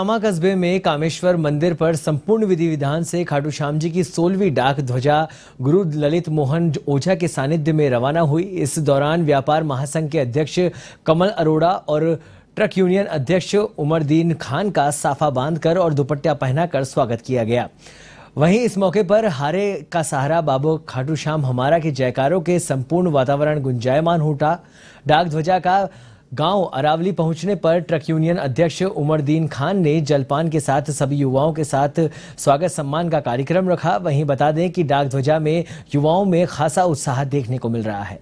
आमा कस्बे में कामेश्वर मंदिर पर संपूर्ण विधि विधान से खाटू श्याम जी की सोलहवीं डाक ध्वजा गुरु ललित मोहन ओझा के सानिध्य में रवाना हुई। इस दौरान व्यापार महासंघ के अध्यक्ष कमल अरोड़ा और ट्रक यूनियन अध्यक्ष उमरदीन खान का साफा बांधकर और दुपट्टा पहनाकर स्वागत किया गया। वहीं इस मौके पर हारे का सहारा बाबू खाटू श्याम हमारा के जयकारों के संपूर्ण वातावरण गुंजायमान उठा डाक ध्वजा का गाँव अरावली पहुँचने पर ट्रक यूनियन अध्यक्ष उमरदीन खान ने जलपान के साथ सभी युवाओं के साथ स्वागत सम्मान का कार्यक्रम रखा। वहीं बता दें कि डाक ध्वजा में युवाओं में खासा उत्साह देखने को मिल रहा है।